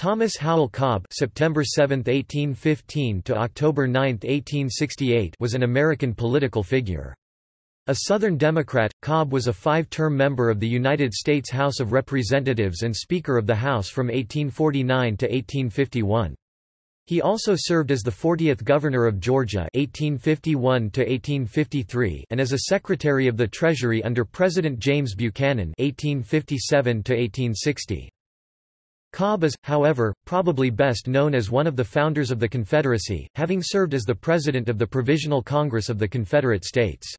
Thomas Howell Cobb September 7, 1815 to October 9, 1868 was an American political figure. A Southern Democrat, Cobb was a five-term member of the United States House of Representatives and Speaker of the House from 1849 to 1851. He also served as the 40th Governor of Georgia 1851 and as a Secretary of the Treasury under President James Buchanan 1857 -1860. Cobb is, however, probably best known as one of the founders of the Confederacy, having served as the President of the Provisional Congress of the Confederate States.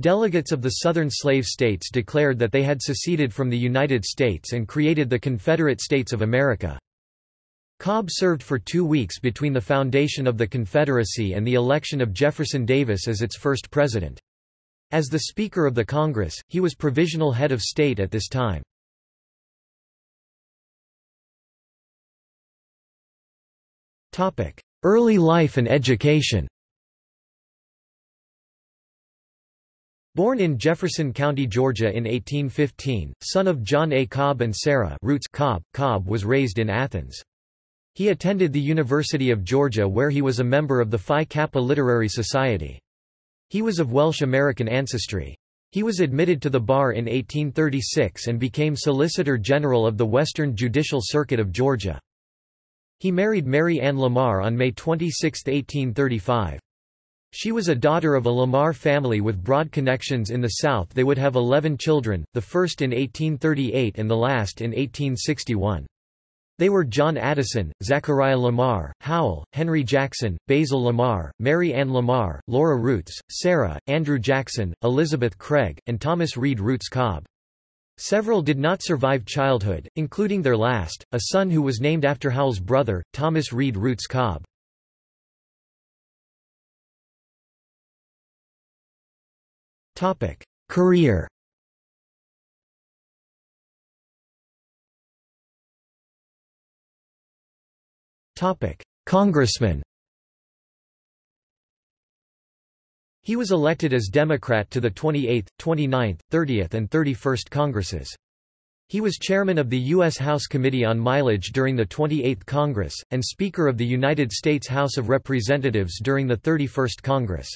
Delegates of the Southern slave states declared that they had seceded from the United States and created the Confederate States of America. Cobb served for two weeks between the foundation of the Confederacy and the election of Jefferson Davis as its first president. As the Speaker of the Congress, he was provisional head of state at this time. Early life and education Born in Jefferson County, Georgia in 1815, son of John A. Cobb and Sarah Roots Cobb, Cobb was raised in Athens. He attended the University of Georgia where he was a member of the Phi Kappa Literary Society. He was of Welsh American ancestry. He was admitted to the bar in 1836 and became Solicitor General of the Western Judicial Circuit of Georgia. He married Mary Ann Lamar on May 26, 1835. She was a daughter of a Lamar family with broad connections in the South they would have eleven children, the first in 1838 and the last in 1861. They were John Addison, Zachariah Lamar, Howell, Henry Jackson, Basil Lamar, Mary Ann Lamar, Laura Roots, Sarah, Andrew Jackson, Elizabeth Craig, and Thomas Reed Roots Cobb. Several did not survive childhood, including their last, a son who was named after Howell's brother, Thomas Reed Roots Cobb. Career Congressman He was elected as Democrat to the 28th, 29th, 30th and 31st Congresses. He was chairman of the U.S. House Committee on Mileage during the 28th Congress, and Speaker of the United States House of Representatives during the 31st Congress.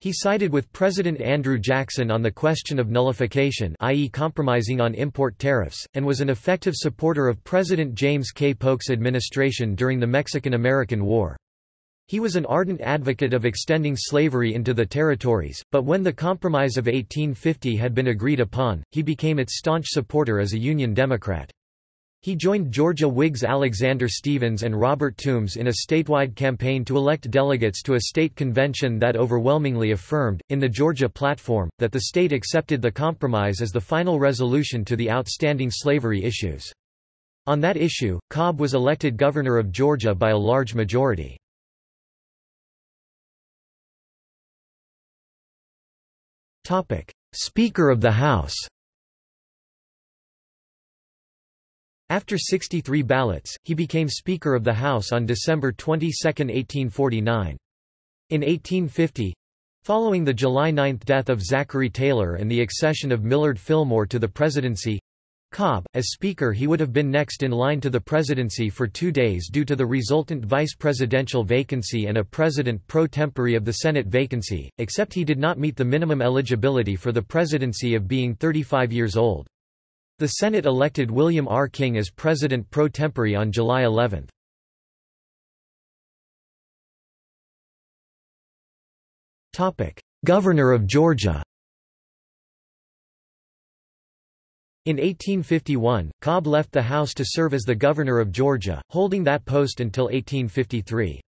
He sided with President Andrew Jackson on the question of nullification i.e. compromising on import tariffs, and was an effective supporter of President James K. Polk's administration during the Mexican-American War. He was an ardent advocate of extending slavery into the territories, but when the Compromise of 1850 had been agreed upon, he became its staunch supporter as a Union Democrat. He joined Georgia Whigs Alexander Stephens and Robert Toombs in a statewide campaign to elect delegates to a state convention that overwhelmingly affirmed, in the Georgia platform, that the state accepted the compromise as the final resolution to the outstanding slavery issues. On that issue, Cobb was elected governor of Georgia by a large majority. Speaker of the House After 63 ballots, he became Speaker of the House on December 22, 1849. In 1850, following the July 9 death of Zachary Taylor and the accession of Millard Fillmore to the presidency, Cobb, as Speaker he would have been next in line to the presidency for two days due to the resultant vice presidential vacancy and a president pro tempore of the Senate vacancy, except he did not meet the minimum eligibility for the presidency of being 35 years old. The Senate elected William R. King as president pro tempore on July 11. Governor of Georgia In 1851, Cobb left the House to serve as the Governor of Georgia, holding that post until 1853.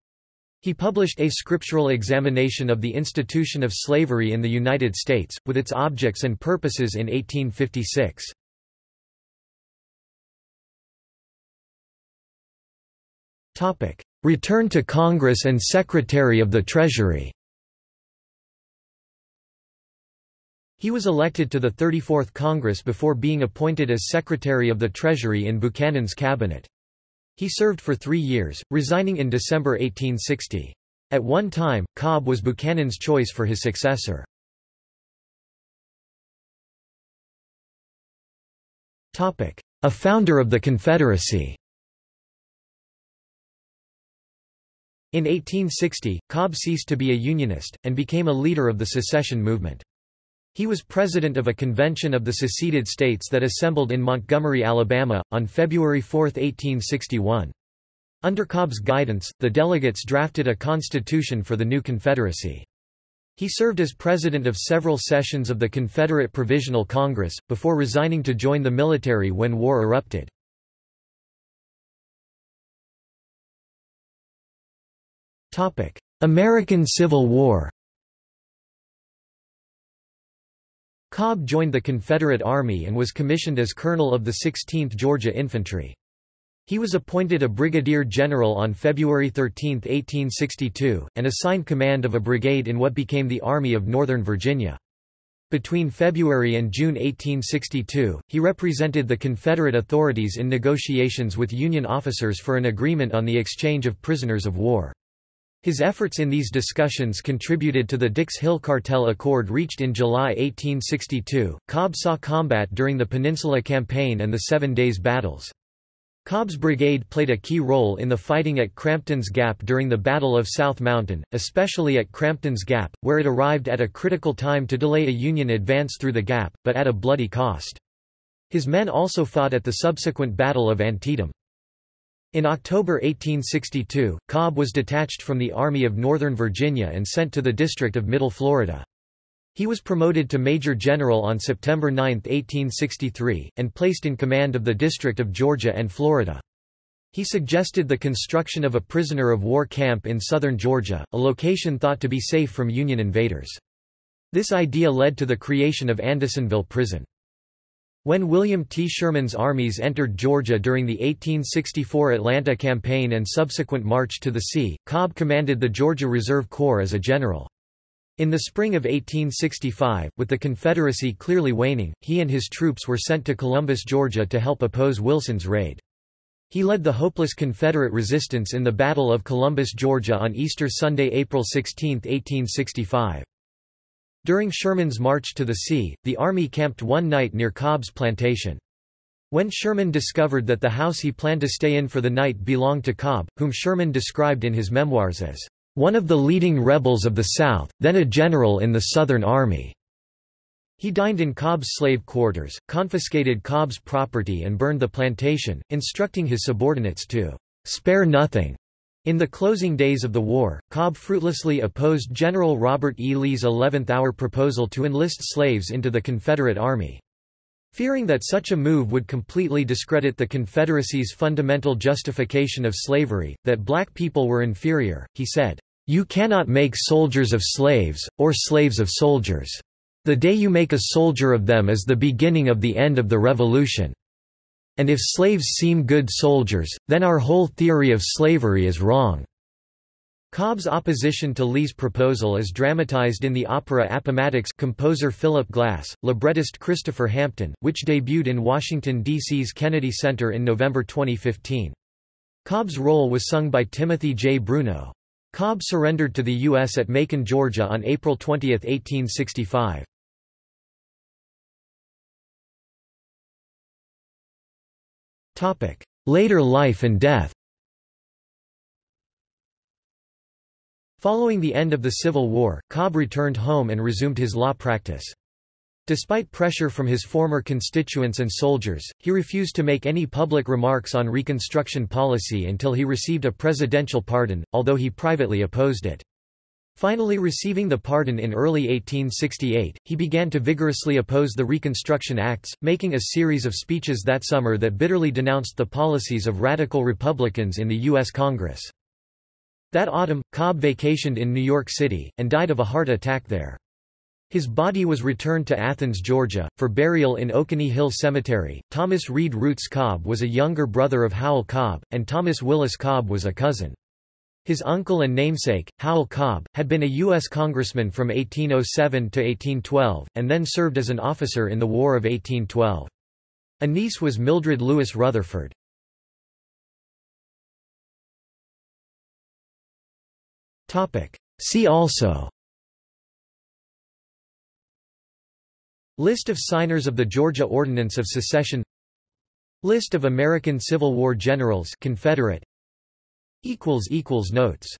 He published A Scriptural Examination of the Institution of Slavery in the United States, with its objects and purposes in 1856. Return to Congress and Secretary of the Treasury He was elected to the 34th Congress before being appointed as Secretary of the Treasury in Buchanan's cabinet. He served for three years, resigning in December 1860. At one time, Cobb was Buchanan's choice for his successor. A founder of the Confederacy In 1860, Cobb ceased to be a Unionist, and became a leader of the secession movement. He was president of a convention of the seceded states that assembled in Montgomery, Alabama, on February 4, 1861. Under Cobb's guidance, the delegates drafted a constitution for the new Confederacy. He served as president of several sessions of the Confederate Provisional Congress, before resigning to join the military when war erupted. American Civil War Cobb joined the Confederate Army and was commissioned as colonel of the 16th Georgia Infantry. He was appointed a brigadier general on February 13, 1862, and assigned command of a brigade in what became the Army of Northern Virginia. Between February and June 1862, he represented the Confederate authorities in negotiations with Union officers for an agreement on the exchange of prisoners of war. His efforts in these discussions contributed to the Dix Hill Cartel Accord reached in July 1862. Cobb saw combat during the Peninsula Campaign and the Seven Days Battles. Cobb's brigade played a key role in the fighting at Crampton's Gap during the Battle of South Mountain, especially at Crampton's Gap, where it arrived at a critical time to delay a Union advance through the gap, but at a bloody cost. His men also fought at the subsequent Battle of Antietam. In October 1862, Cobb was detached from the Army of Northern Virginia and sent to the District of Middle Florida. He was promoted to Major General on September 9, 1863, and placed in command of the District of Georgia and Florida. He suggested the construction of a prisoner of war camp in southern Georgia, a location thought to be safe from Union invaders. This idea led to the creation of Andersonville Prison. When William T. Sherman's armies entered Georgia during the 1864 Atlanta campaign and subsequent march to the sea, Cobb commanded the Georgia Reserve Corps as a general. In the spring of 1865, with the Confederacy clearly waning, he and his troops were sent to Columbus, Georgia to help oppose Wilson's raid. He led the hopeless Confederate resistance in the Battle of Columbus, Georgia on Easter Sunday, April 16, 1865. During Sherman's march to the sea, the army camped one night near Cobb's plantation. When Sherman discovered that the house he planned to stay in for the night belonged to Cobb, whom Sherman described in his memoirs as one of the leading rebels of the South, then a general in the Southern Army. He dined in Cobb's slave quarters, confiscated Cobb's property and burned the plantation, instructing his subordinates to spare nothing. In the closing days of the war, Cobb fruitlessly opposed General Robert E. Lee's 11th-hour proposal to enlist slaves into the Confederate Army. Fearing that such a move would completely discredit the Confederacy's fundamental justification of slavery, that black people were inferior, he said, "'You cannot make soldiers of slaves, or slaves of soldiers. The day you make a soldier of them is the beginning of the end of the revolution.' And if slaves seem good soldiers, then our whole theory of slavery is wrong." Cobb's opposition to Lee's proposal is dramatized in the opera Appomattox composer Philip Glass, librettist Christopher Hampton, which debuted in Washington, D.C.'s Kennedy Center in November 2015. Cobb's role was sung by Timothy J. Bruno. Cobb surrendered to the U.S. at Macon, Georgia on April 20, 1865. Later life and death Following the end of the Civil War, Cobb returned home and resumed his law practice. Despite pressure from his former constituents and soldiers, he refused to make any public remarks on Reconstruction policy until he received a presidential pardon, although he privately opposed it. Finally receiving the pardon in early 1868, he began to vigorously oppose the Reconstruction Acts, making a series of speeches that summer that bitterly denounced the policies of radical Republicans in the U.S. Congress. That autumn, Cobb vacationed in New York City, and died of a heart attack there. His body was returned to Athens, Georgia, for burial in Oconee Hill Cemetery. Thomas Reed Roots Cobb was a younger brother of Howell Cobb, and Thomas Willis Cobb was a cousin. His uncle and namesake, Howell Cobb, had been a U.S. congressman from 1807 to 1812, and then served as an officer in the War of 1812. A niece was Mildred Lewis Rutherford. See also List of signers of the Georgia Ordinance of Secession List of American Civil War generals Confederate Notes